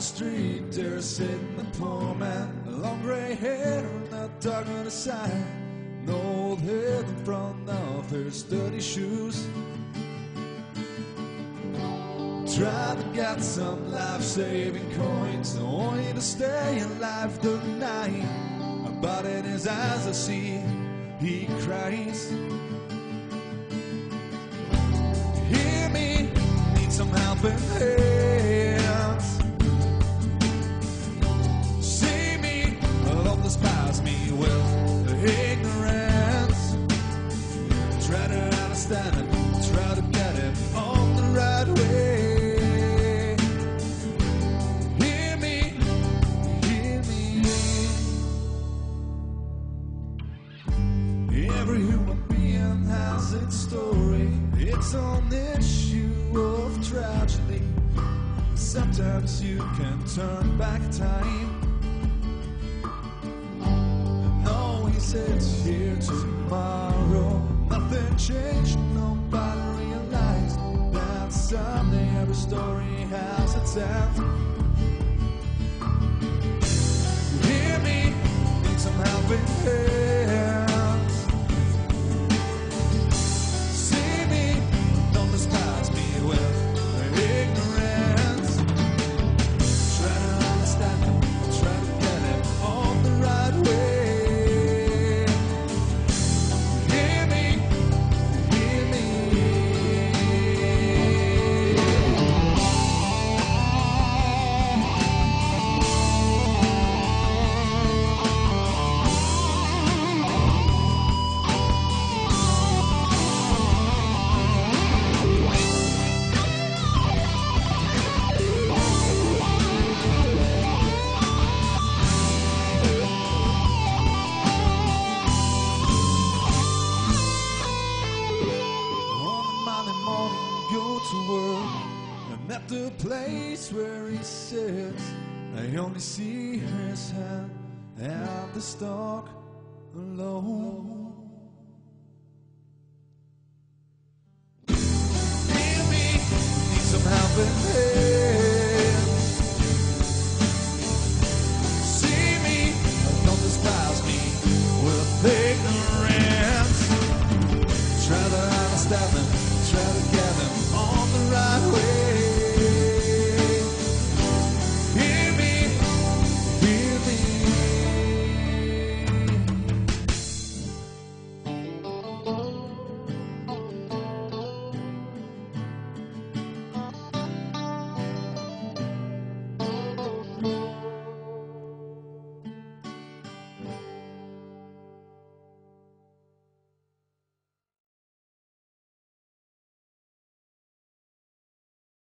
street, there's sitting a poor man, long gray hair and a dog on his side, an old head in front of his dirty shoes. Trying to get some life-saving coins, only to stay alive tonight. But in his eyes I see he cries. Hear me, need some helping hands. Understand try to get it on the right way. Hear me, hear me. Every human being has its story, its own issue of tragedy. Sometimes you can turn back time. Always it's here tomorrow. Changed, nobody realized that someday every story has its end. At the place where he sits, I only see his hand and the stalk alone.